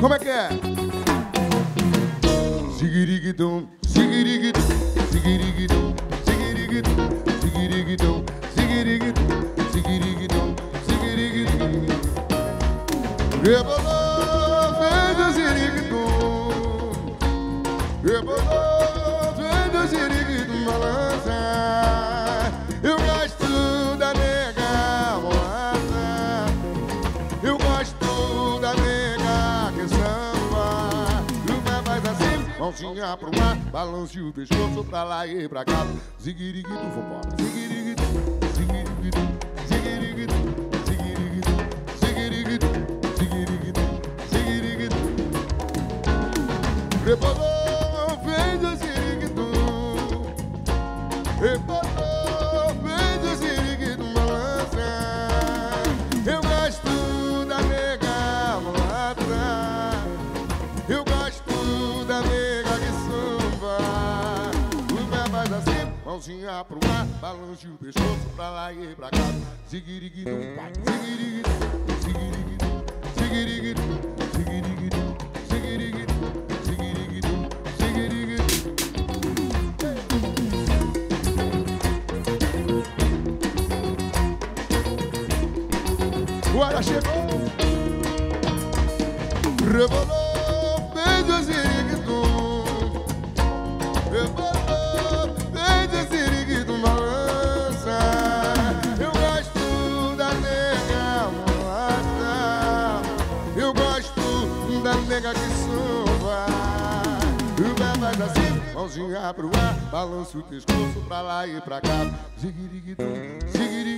Como é que é? Zigirigidum, zigirigidum, zigirigidum, zigirigidum, zigirigidum, zigirigidum, zigirigidum, zigirigidum. Rebolou, fez o zirigidum. Rebolou, mãozinha pro ar, balance o pescoço pra lá e pra cá. Ziguiriguidu, vambora. Ziguiriguidu, ziguiriguidu, ziguiriguidu, ziguiriguidu, ziguiriguidu, ziguiriguidu, ziguiriguidu. Rebolou, fez o ziguiriguidu. Rebolou, mãozinha pro ar, balance o pescoço pra lá e pra cá. Ziguiriguidu, vai, ziguiriguidu, ziguiriguidu, ziguiriguidu, ziguiriguidu, ziguiriguidu, ziguiriguidu, ziguiriguidu. Agora chegou. Rebolou, o Eu gosto da nega que pé faz assim, mãozinha pro ar. Balança o pescoço pra lá e pra cá. Ziguiriguidum, ziguiriguidum.